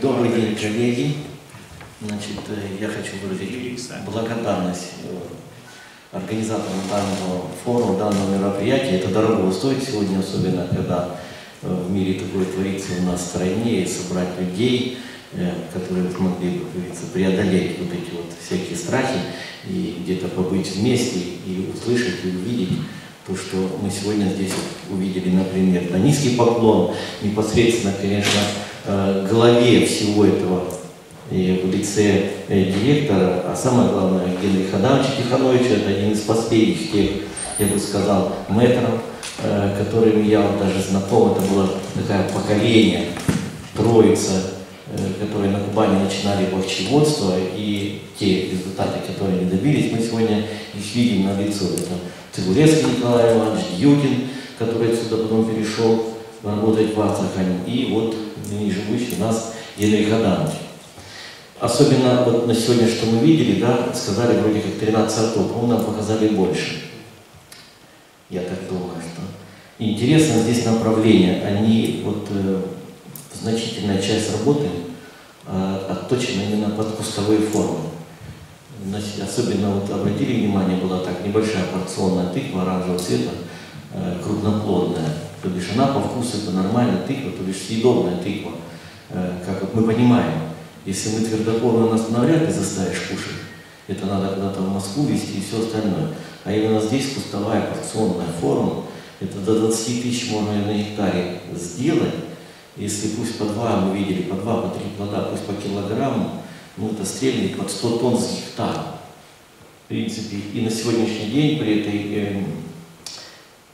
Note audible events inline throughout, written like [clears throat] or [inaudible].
Добрый день, коллеги. Значит, э, я хочу выразить благодарность э, организаторам данного форума, данного мероприятия. Это дорого стоит сегодня, особенно когда э, в мире такое творится у нас в стране, и собрать людей, которые смогли, как говорится, преодолеть вот эти вот всякие страхи, и где-то побыть вместе, и услышать, и увидеть то, что мы сегодня здесь увидели, например, на низкий поклон, непосредственно, конечно, главе всего этого и в лице э, директора, а самое главное, Генриха Адамовича Тихановича, это один из последних тех, я бы сказал, мэтров, э, которыми я вот даже знаком, это было такое поколение, троица, э, которые на Кубани начинали бахчеводство, и те результаты, которые они добились, мы сегодня их видим на лицо. Это Цигулевский Николай Иванович, Дьюкин, который отсюда потом перешел работать в Астрахань, и вот ныне живущий у нас Генрих Адамович. Особенно вот на сегодня, что мы видели, да, сказали вроде как 13 сортов, по нам показали больше. Я так думаю, что интересно здесь направление. Они вот э, значительная часть работы э, отточена именно под кустовые формы. Значит, особенно вот обратили внимание, была так небольшая порционная тыква оранжевого цвета, э, крупноплодная. Бишь она по вкусу это нормальная тыква, то бишь съедобная тыква. Э, как вот мы понимаем, если мы твердокорную нас навряд ли заставишь кушать, это надо куда-то в Москву везти и все остальное. А именно здесь кустовая порционная форма, это до 20 тысяч можно на гектаре сделать. Если пусть по два, мы видели, по два, по три плода, пусть по килограмму, ну это стрельник под 100 тонн с гектара. В принципе, и на сегодняшний день при этой эм,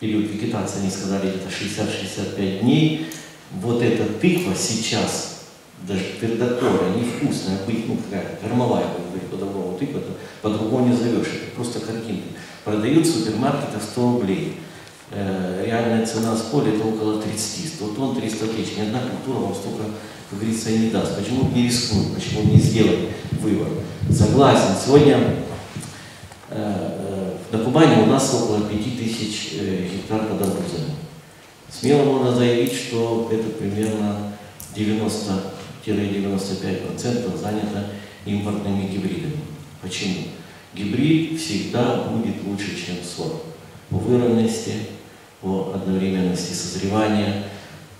период вегетации, они сказали, это 60-65 дней, вот эта тыква сейчас даже твердокорая, невкусная, быть, ну, какая кормовая, как говорит, по-другому тыква, по-другому не зовешь, это просто картинка. Продают в супермаркетах 100 рублей. Э, реальная цена с поля это около 30, 100 тонн, 300 тысяч. Ни одна культура вам столько, как говорится, и не даст. Почему не рискнуть, почему не сделать выбор? Согласен, сегодня э, на Кубани у нас около 5000 э, гектар под арбузами. Смело можно заявить, что это примерно 90-95% занято импортными гибридами. Почему? Гибрид всегда будет лучше, чем сорт. По выровности, по одновременности созревания,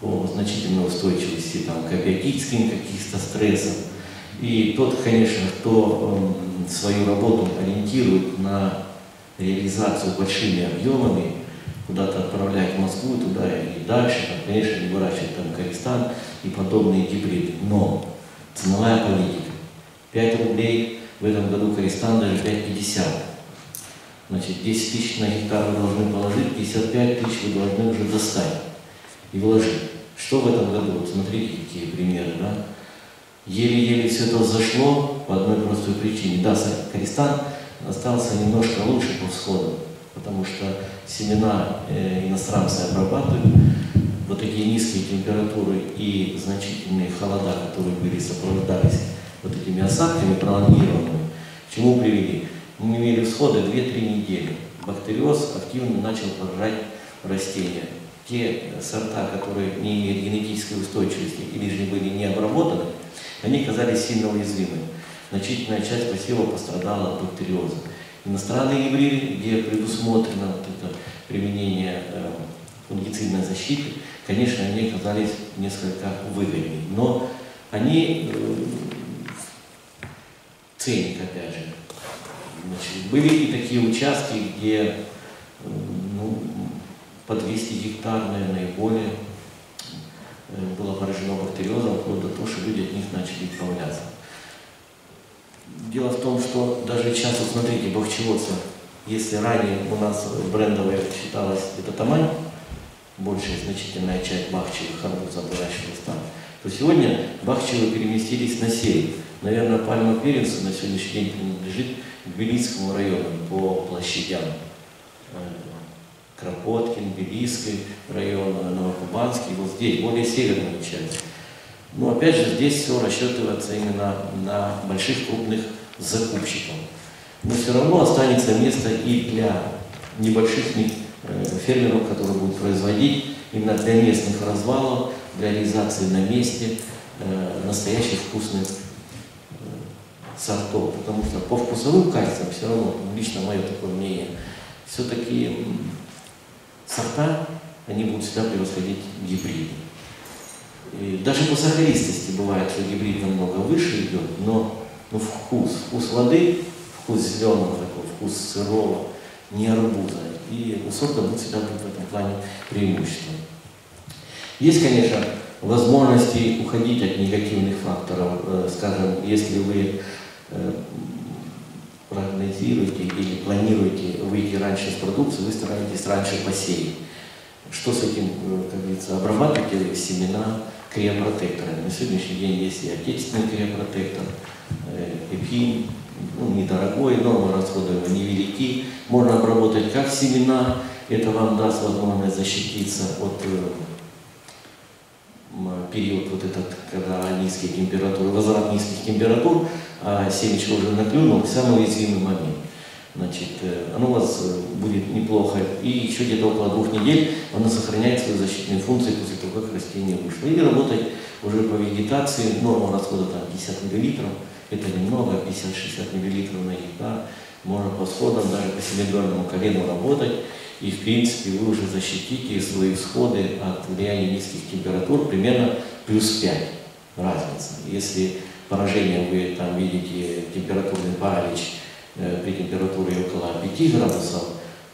по значительной устойчивости там, к абиотическим каких-то стрессам. И тот, конечно, кто эм, свою работу ориентирует на реализацию большими объемами, куда-то отправляет в Москву, туда и дальше, там, конечно, не выращивает там Казахстан и подобные гибриды. Но ценовая политика. 5 рублей в этом году Казахстан даже 5,50. Значит, 10 тысяч на гектар вы должны положить, 55 тысяч вы должны уже достать и вложить. Что в этом году? Вот смотрите, какие примеры, да? Еле-еле все это зашло по одной простой причине. Да, Казахстан остался немножко лучше по всходам, потому что семена э, иностранцы обрабатывают, вот такие низкие температуры и значительные холода, которые были сопровождались вот этими осадками пролонгированными, к чему привели? Мы имели всходы 2-3 недели. Бактериоз активно начал поражать растения. Те сорта, которые не имеют генетической устойчивости или же были не обработаны, они казались сильно уязвимыми. Значительная часть посева пострадала от бактериоза. Иностранные гибриды, где предусмотрено вот это применение э, фунгицидной защиты, конечно, они оказались несколько выгоднее. Но они э, ценник, опять же. Значит, были и такие участки, где э, ну, по 200 гектар, наверное, и более э, было поражено бактериозом, вплоть до того, что люди от них начали избавляться. Дело в том, что даже сейчас, вот смотрите, бахчеводство, если ранее у нас брендовая считалась это Тамань, большая значительная часть бахчевых арбузов выращивалась там, то сегодня бахчевые переместились на север. Наверное, пальма первенства на сегодняшний день принадлежит Белицкому району по площадям. Кропоткин, Белийский район, Новокубанский, вот здесь, более северная часть. Но опять же, здесь все рассчитывается именно на больших крупных закупщиков. Но все равно останется место и для небольших э, фермеров, которые будут производить именно для местных развалов, для реализации на месте, э, настоящих вкусных э, сортов. Потому что по вкусовым качествам все равно, лично мое такое мнение, все-таки сорта, они будут всегда превосходить гибриды. И даже по сахаристости бывает, что гибрид намного выше идет, но ну, вкус, вкус воды, вкус зеленого такой, вкус сырого, не арбуза. И у сорта будет всегда в этом плане преимущество. Есть, конечно, возможности уходить от негативных факторов. Э, скажем, если вы э, прогнозируете или планируете выйти раньше с продукции, вы стараетесь раньше посеять. Что с этим, э, как говорится, обрабатываете семена криопротекторами. На сегодняшний день есть и отечественный криопротектор, эпин, ну, недорогой, нормы расходуемые невелики. Можно обработать как семена, это вам даст возможность защититься от период вот этот, когда низкие температуры, возврат низких температур, а семечко уже наклюнул, самый уязвимый момент. Значит, э, оно у вас э, будет неплохо, и еще где-то около двух недель оно сохраняет свои защитные функции после того, как растение вышло. И работать уже по вегетации, норма расхода там 50 мл, это немного, 50-60 мл на гектар. Можно по сходам, даже по семидольному колену работать и в принципе вы уже защитите свои всходы от влияния низких температур примерно плюс 5 разница. Если поражение вы там видите температурный паралич при температуре около 5 градусов,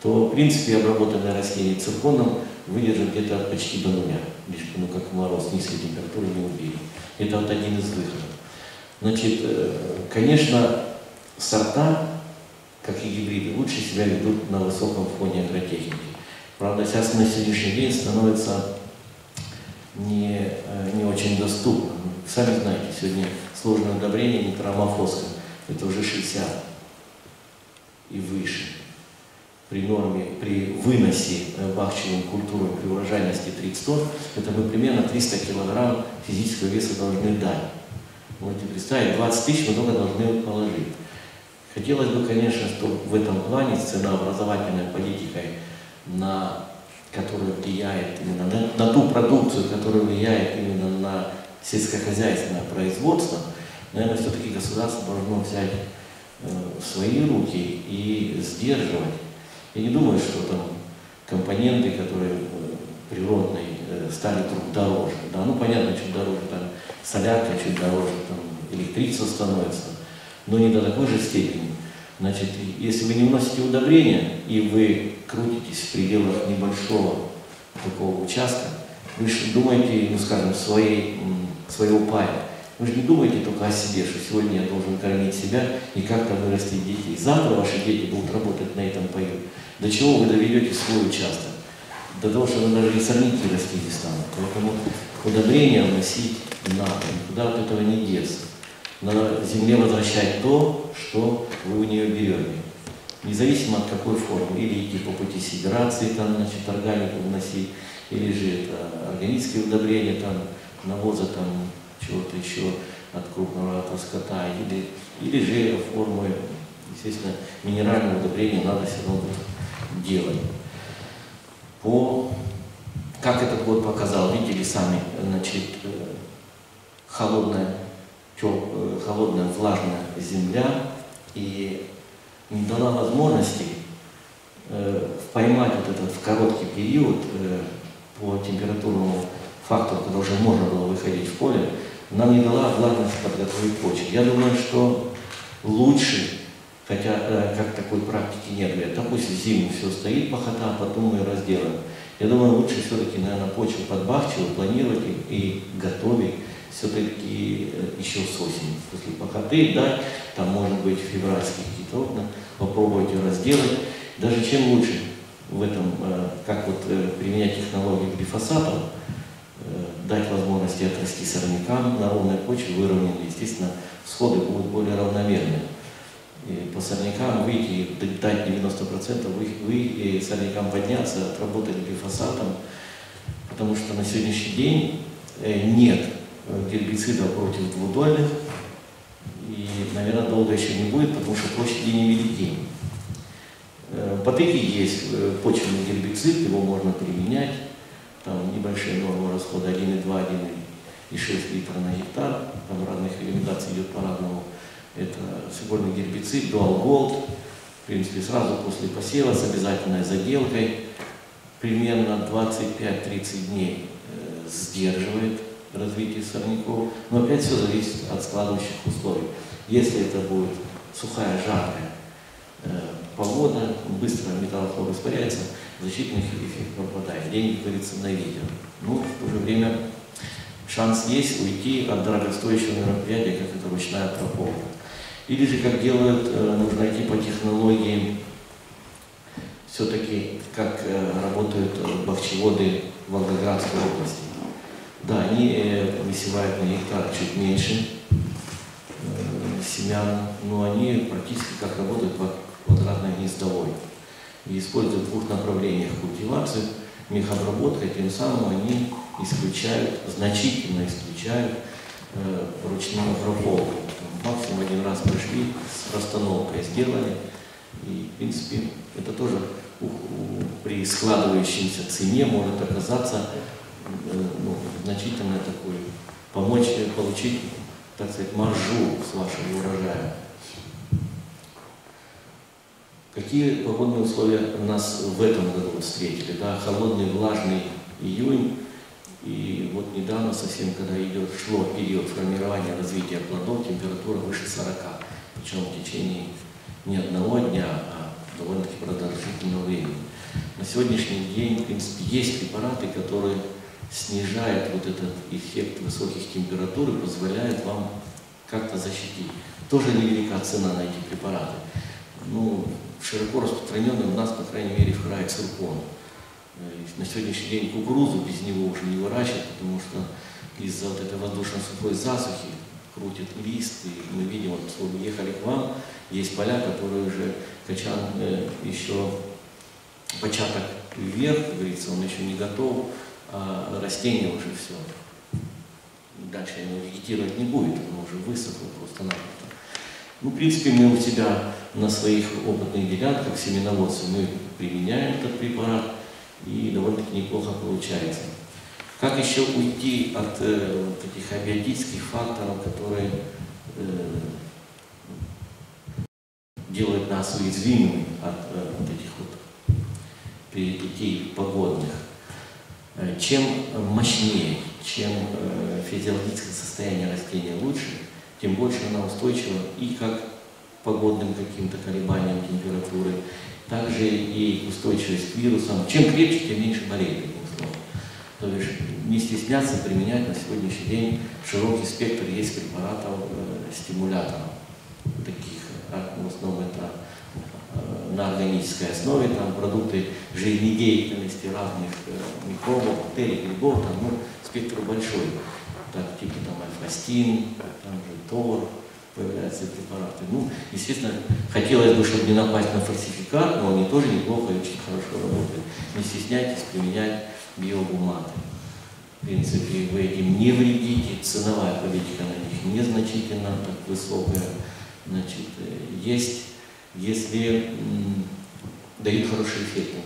то в принципе обработанное растение цирконом выдержит где-то почти до нуля, лишь ну, как мороз, низкой температуры не убили. Это вот один из выходов. Значит, э, конечно, сорта как и гибриды, лучше себя ведут на высоком фоне агротехники. Правда, сейчас на сегодняшний день становится не, э, не очень доступно. Сами знаете, сегодня сложное удобрение нитромофоска, это уже 60 и выше. При норме, при выносе э, бахчевым культурам при урожайности 30 тонн, это мы примерно 300 килограмм физического веса должны дать. Можете представить, 20 тысяч мы только должны положить. Хотелось бы, конечно, чтобы в этом плане ценообразовательной политикой, на которую влияет именно на, на ту продукцию, которая влияет именно на сельскохозяйственное производство, наверное, все-таки государство должно взять в свои руки и сдерживать. Я не думаю, что там компоненты, которые э, природные, э, стали вдруг дороже. Да, ну понятно, чуть дороже, там солярка чуть дороже, там электричество становится но не до такой же степени. Значит, если вы не вносите удобрения и вы крутитесь в пределах небольшого такого участка, вы думаете, ну скажем, своей, своего пая. Вы же не думаете только о себе, что сегодня я должен кормить себя и как-то вырастить детей. Завтра ваши дети будут работать на этом паю. До чего вы доведете свой участок? До того, что вы даже и сорняки расти не станут. Поэтому удобрения вносить надо, никуда от этого не деться на земле возвращать то, что вы у нее берете. Независимо от какой формы. Или идти по пути сидерации, там, значит, органику вносить, или же это органические удобрения, там, навоза, там, чего-то еще от крупного от скота, или, или же форму, естественно, минерального удобрения надо все равно делать. По, как этот год показал, видели сами, значит, э, холодная Э, холодная, влажная земля и не дала возможности э, поймать вот этот в короткий период э, по температурному фактору, когда уже можно было выходить в поле, нам не дала влажность подготовить почву. Я думаю, что лучше, хотя э, как такой практики нет, говорят, допустим, зиму все стоит похота, а потом мы разделаем. Я думаю, лучше все-таки, наверное, почву подбахчивать, планировать и, и готовить все-таки э, еще с осени, после похоты, да, там может быть февральские какие-то окна, попробовать ее разделать. Даже чем лучше в этом, э, как вот применять технологию глифосата, дать возможности отрасти сорнякам на ровной почве, выровненной, естественно, всходы будут более равномерные. И по сорнякам выйти, дать 90%, вы, вы и сорнякам подняться, отработать глифосатом, потому что на сегодняшний день нет гербицидов против двудольных. И, наверное, долго еще не будет, потому что площади невелики. Э, Потыки есть э, почвенный гербицид, его можно применять. Там небольшие нормы расхода 1,2, и 6 литров на гектар, там разных рекомендаций идет по-разному. Это сигорный гербицид, Dual Gold, в принципе, сразу после посева с обязательной заделкой, примерно 25-30 дней э, сдерживает развитие сорняков, но опять все зависит от складывающих условий. Если это будет сухая, жаркая э, погода, быстро металлохлор испаряется, защитный эффект пропадает. Деньги, как говорится, на видео. Ну, в то же время шанс есть уйти от дорогостоящего мероприятия, как это ручная прополка. Или же, как делают, э, нужно идти по технологии, все-таки, как э, работают бахчеводы в Волгоградской области. Да, они э, высевают на гектар чуть меньше семян, но они практически как работают по квадратной гнездовой. И используют в двух направлениях культивацию, мехобработка, тем самым они исключают, значительно исключают э, ручную обработку. Максимум один раз пришли, с расстановкой сделали. И, в принципе, это тоже у, у, при складывающейся цене может оказаться э, ну, значительно такой, помочь получить, так сказать, маржу с вашего урожая. Какие погодные условия нас в этом году встретили? Да, холодный, влажный июнь, и вот недавно совсем, когда идет, шло период формирования развития плодов, температура выше 40, причем в течение не одного дня, а довольно-таки продолжительного времени. На сегодняшний день, в принципе, есть препараты, которые снижают вот этот эффект высоких температур и позволяют вам как-то защитить. Тоже невелика цена на эти препараты. Ну, широко распространенный у нас, по крайней мере, в крае циркон. На сегодняшний день кукурузу без него уже не выращивают, потому что из-за вот этой воздушно-сухой засухи крутит лист, и мы видим, вот мы ехали к вам, есть поля, которые уже качан э, еще початок вверх, говорится, он еще не готов, а растение уже все. Дальше оно вегетировать не будет, оно уже высохло просто-напросто. Ну, в принципе, мы у себя на своих опытных делянках, семеноводцы, мы применяем этот препарат, и довольно-таки неплохо получается. Как еще уйти от э, вот этих абиотических факторов, которые э, делают нас уязвимыми от э, вот этих вот перипетий погодных? Э, чем мощнее, чем э, физиологическое состояние растения лучше, тем больше она устойчива и как погодным каким-то колебаниям температуры, также и устойчивость к вирусам. Чем крепче, тем меньше болеет, одним словом. То есть не стесняться применять на сегодняшний день широкий спектр есть препаратов, э, стимуляторов, таких, а, в основном это э, на органической основе, там продукты жизнедеятельности разных э, микробов, бактерий, грибов, там ну, спектр большой. Так, типа там альфастин, там же тор, появляются препараты. Ну, естественно, хотелось бы, чтобы не напасть на фальсификат, но они тоже неплохо и очень хорошо работают. Не стесняйтесь применять биогуматы. В принципе, вы этим не вредите, ценовая политика на них незначительно так высокая. Значит, есть, если дают хороший эффект,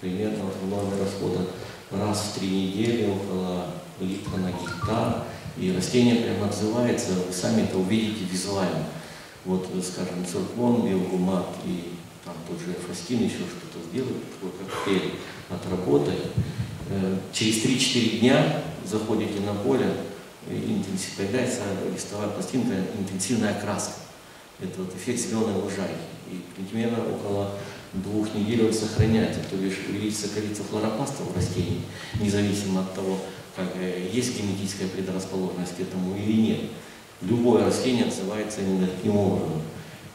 примерно от расхода раз в три недели около литра на гектар, и растение прямо отзывается, вы сами это увидите визуально. Вот, скажем, циркон, биогумат и там тот же фастин еще что-то сделает, такой коктейль отработает. Э, через 3-4 дня заходите на поле, интенсив, появляется листовая пластинка, интенсивная краска. Это вот эффект зеленой лужайки. И примерно около двух недель он сохраняется, то есть увеличится количество хлоропласта в растении, независимо от того, есть генетическая предрасположенность к этому или нет. Любое растение отзывается именно таким образом.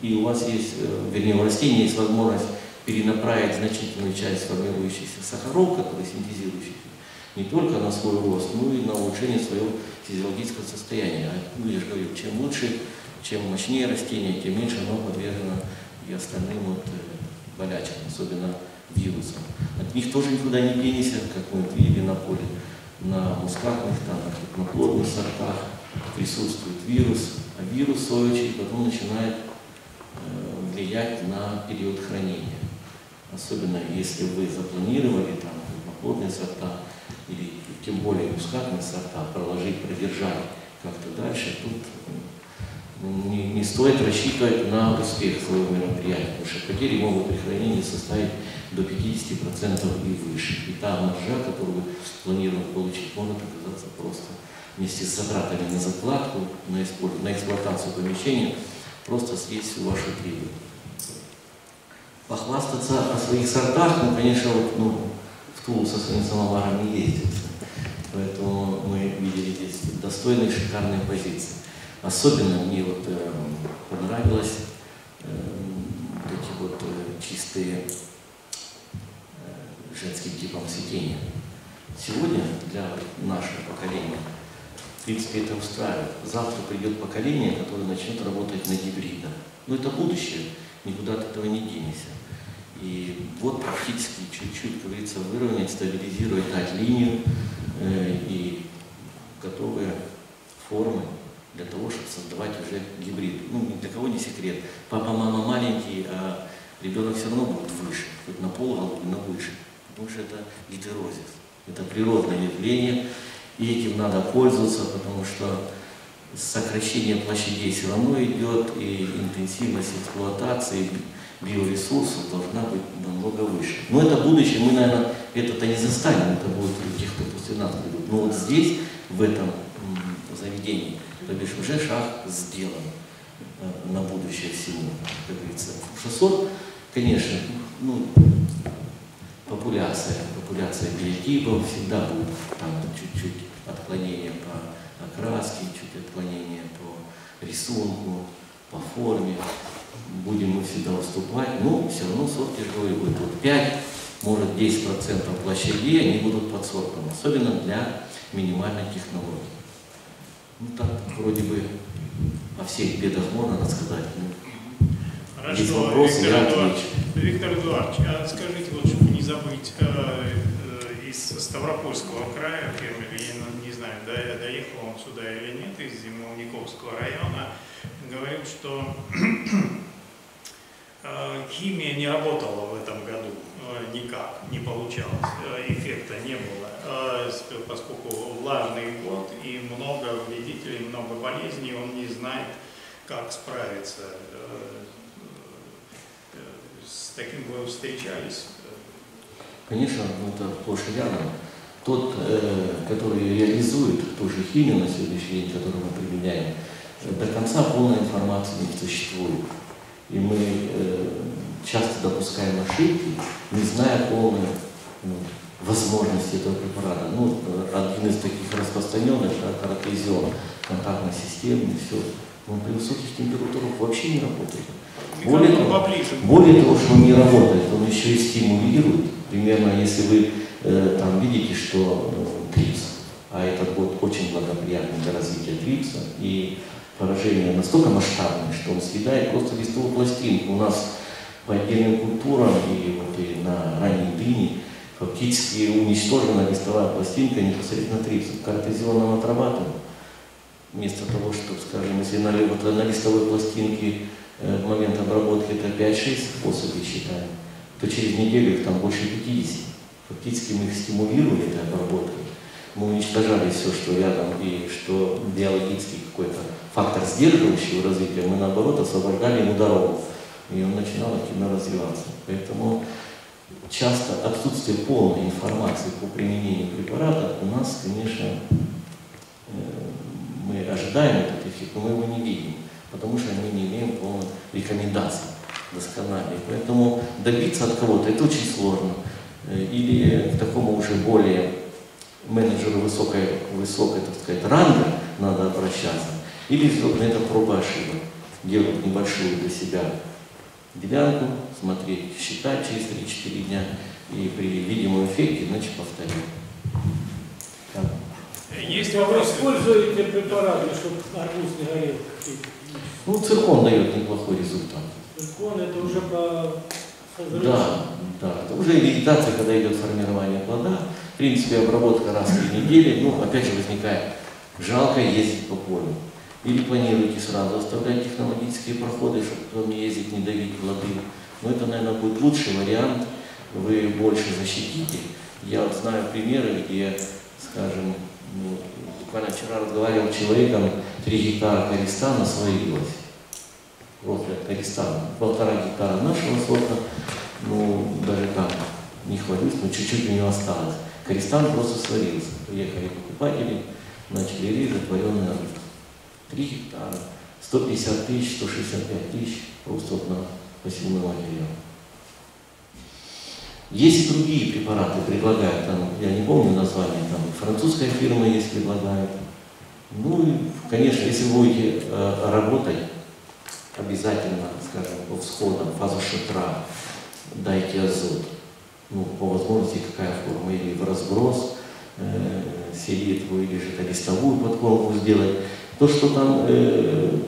И у вас есть, э, вернее, у растения есть возможность перенаправить значительную часть формирующихся сахаров, которые синтезирующихся, не только на свой рост, но и на улучшение своего физиологического состояния. А я же говорю, чем лучше, чем мощнее растение, тем меньше оно подвержено и остальным вот э, болячкам, особенно вирусам. От них тоже никуда не денешься, как мы видели на поле на мускатных, там, на плотных сортах присутствует вирус, а вирус, в свою очередь, потом начинает э, влиять на период хранения. Особенно если вы запланировали там на плотные сорта или тем более мускатные сорта, проложить, продержать как-то дальше, тут не, не стоит рассчитывать на успех своего мероприятия, потому что потери могут при хранении составить до 50% и выше. И та маржа, которую планируем получить, может оказаться просто вместе с затратами на закладку, на, эксплуат, на эксплуатацию помещения, просто съесть всю вашу прибыль. Похвастаться о своих сортах, ну, конечно, вот, ну, в Тулу со своим самоваром не ездится. Поэтому мы видели здесь достойные, шикарные позиции. Особенно мне вот э, понравилось э, эти вот э, чистые э, женским типом цветения. Сегодня для нашего поколения, в принципе, это устраивает. Завтра придет поколение, которое начнет работать на гибридах. Но это будущее, никуда от этого не денешься. И вот практически чуть-чуть, как говорится, выровнять, стабилизировать, дать линию э, и готовые формы для того, чтобы создавать уже гибрид. Ну, ни для кого не секрет. Папа, мама маленький, а ребенок все равно будет выше, хоть на пол но выше. Потому что это гетерозис. Это природное явление, и этим надо пользоваться, потому что сокращение площадей все равно идет, и интенсивность эксплуатации биоресурсов должна быть намного выше. Но это будущее, мы, наверное, это-то не застанем, это будет у тех, кто после нас придут. Но вот здесь, в этом заведении, то бишь уже шаг сделан э, на будущее всему, как говорится. 600, конечно, ну, популяция, популяция биотипов всегда будет там чуть-чуть отклонение по окраске, чуть отклонение по рисунку, по форме. Будем мы всегда уступать, но все равно сорт тяжелый будет. Вот 5, может 10% площадей, они будут под сортом, особенно для минимальной технологии. Вроде бы о всех бедах можно рассказать. Ну, Хорошо, есть вопросы, Виктор, я Эдуард, Виктор Эдуардович, а скажите, вот, чтобы не забыть, э, э, из Ставропольского края, я не знаю, доехал он сюда или нет, из Зимовниковского района, говорил, что э, [clears throat] химия не работала в этом году э, никак, не получалось, эффекта не было. Э, поскольку влажный год и много вредителей, много болезней, он не знает, как справиться. Э, э, с таким вы встречались? Конечно, это сплошь рядом. Тот, который реализует ту же химию на сегодняшний день, которую мы применяем, до конца полной информации не существует. И мы часто допускаем ошибки, не зная полной ну, возможности этого препарата. Ну, один из таких распространенных, да, каротезион, контактной системы, все. Он при высоких температурах вообще не работает. Более того, более того, что он не работает, он еще и стимулирует. Примерно, если вы э, там видите, что э, трипс, а этот год очень благоприятный для развития трипса, и поражение настолько масштабное, что он съедает просто листовую пластинку. У нас по отдельным культурам и вот и на ранней дыне фактически уничтожена листовая пластинка непосредственно трипсом. Картезион нам отрабатываем. Вместо того, чтобы, скажем, если на, вот, на листовой пластинке э, в момент обработки это 5-6 способов считаем, то через неделю их там больше 50. Фактически мы их стимулировали этой обработкой. Мы уничтожали все, что рядом, и что биологический какой-то фактор сдерживающего развития, мы наоборот освобождали ему дорогу. И он начинал активно развиваться. Поэтому часто отсутствие полной информации по применению препарата у нас, конечно, э, мы ожидаем этот эффект, но мы его не видим, потому что мы не имеем полной рекомендаций доскональной. Поэтому добиться от кого-то это очень сложно. Э, или к такому уже более менеджеру высокой, высокой так сказать, ранга надо обращаться. Или на это проба ошибок. Делать небольшую для себя делянку, смотреть, считать через 3-4 дня и при видимом эффекте, значит, повторить. Так. Есть вопрос. Используете препараты, чтобы арбуз не горел? Ну, циркон дает неплохой результат. Циркон это уже по Да, да. Это уже вегетация, когда идет формирование плода. В принципе, обработка раз в две недели. Ну, опять же, возникает жалко ездить по полю. Или планируете сразу оставлять технологические проходы, чтобы потом не ездить, не давить плоды. Но это, наверное, будет лучший вариант. Вы больше защитите. Я вот знаю примеры, где, скажем, ну, буквально вчера разговаривал с человеком, 3 гектара користана свалилось. Просто користана. Полтора гектара нашего сорта, ну, даже там не хвалюсь, но чуть-чуть у него осталось. Користан просто сварился. Приехали покупатели, начали резать вареный рыбу. 3 гектара, 150 тысяч, 165 тысяч просто вот на посевной материал. Есть и другие препараты, предлагают, там, я не помню название, там французская фирма есть, предлагает. Ну и, конечно, если вы будете э, работать, обязательно, скажем, по всходам, фазу шатра, дайте азот. Ну, по возможности какая форма, или в разброс, э, селитру, или же листовую подкормку сделать. То, что там э,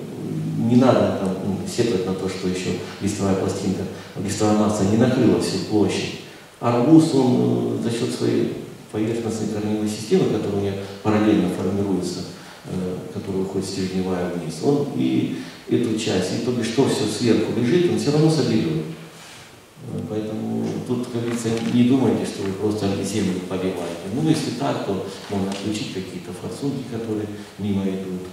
не надо там, ну, сетовать на то, что еще листовая пластинка, листовая масса не накрыла всю площадь. Арбуз, он э, за счет своей поверхностной корневой системы, которая у него параллельно формируется, э, которая уходит стержневая вниз, он и эту часть, и то бишь, что все сверху лежит, он все равно соберет. Э, Поэтому тут, как говорится, не думайте, что вы просто землю поливаете. Ну, если так, то можно отключить какие-то форсунки, которые мимо идут.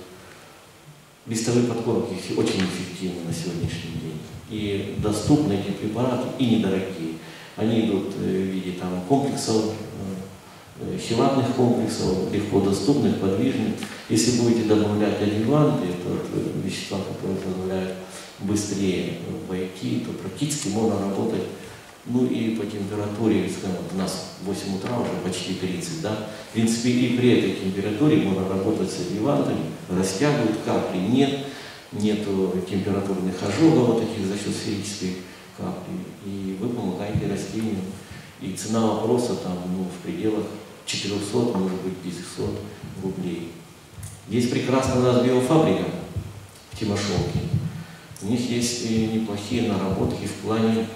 Листовые подкормки очень эффективны на сегодняшний день. И доступны эти препараты, и недорогие. Они идут э, в виде там, комплексов, э, хилатных комплексов, легко доступных, подвижных. Если будете добавлять адъюванты, э, вещества, которые позволяют быстрее войти, то практически можно работать, ну и по температуре, скажем, у нас 8 утра уже почти 30, да, в принципе и при этой температуре можно работать с адъювантами, растягивают капли, нет, нету температурных ожогов вот таких за счет сферической капли, и вы помогаете растению. И цена вопроса там, ну, в пределах 400, может быть, 500 рублей. Есть прекрасная у нас биофабрика в Тимошовке. У них есть и неплохие наработки в плане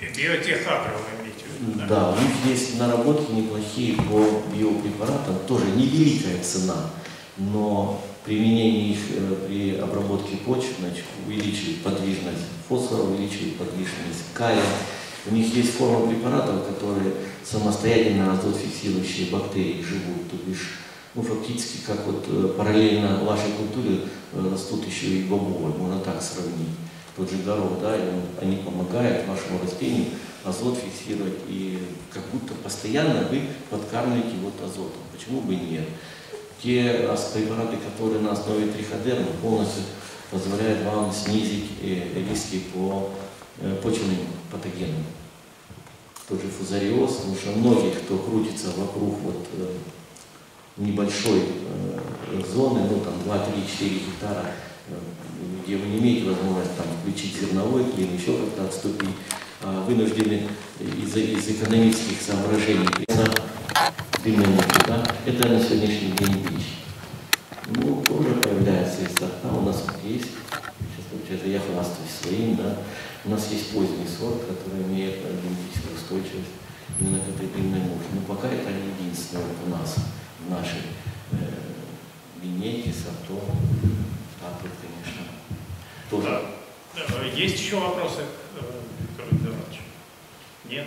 Биотехагро вы имеете в виду, да? да, у них есть наработки неплохие по биопрепаратам, тоже невеликая цена, но применение их э, при обработке почв значит, увеличивает подвижность фосфора, увеличивает подвижность калия. У них есть форма препаратов, которые самостоятельно азотфиксирующие бактерии живут, то бишь ну, фактически как вот э, параллельно вашей культуре э, растут еще и бобовые, можно так сравнить. Тот же горох, да, и он- они помогают вашему растению азот фиксировать, и как будто постоянно вы подкармливаете вот азотом. Почему бы нет? Те препараты, которые на основе триходерма, полностью позволяют вам снизить э, риски по э, почвенным патогенам. Тот же фузариоз, потому что многие, кто крутится вокруг вот, э, небольшой зоны, ну там 2-3-4 гектара, э, где вы не имеете возможности там, включить зерновой клин, еще как-то отступить, а вынуждены из-за из экономических соображений ночи, да, это на сегодняшний день бич. Ну, тоже появляются и сорта, у нас есть, сейчас получается, я хвастаюсь своим, да, у нас есть поздний сорт, который имеет генетическую устойчивость именно к этой длинной мухе. Но пока это не единственное вот у нас, в нашей э, линейке сортов. А тут, конечно, тут... Да. Э, есть еще вопросы, э, Виктор Николаевич? Нет?